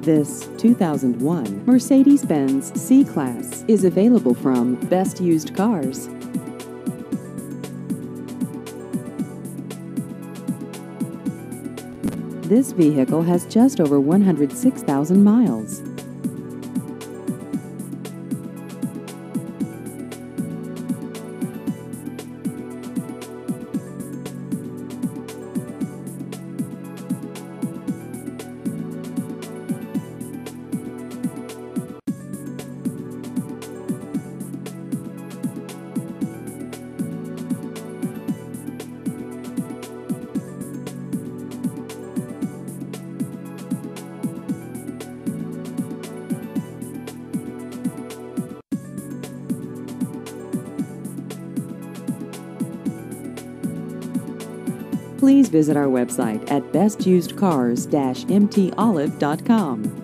This 2001 Mercedes-Benz C-Class is available from Best Used Cars. This vehicle has just over 106,000 miles. Please visit our website at bestusedcars-mtolive.com.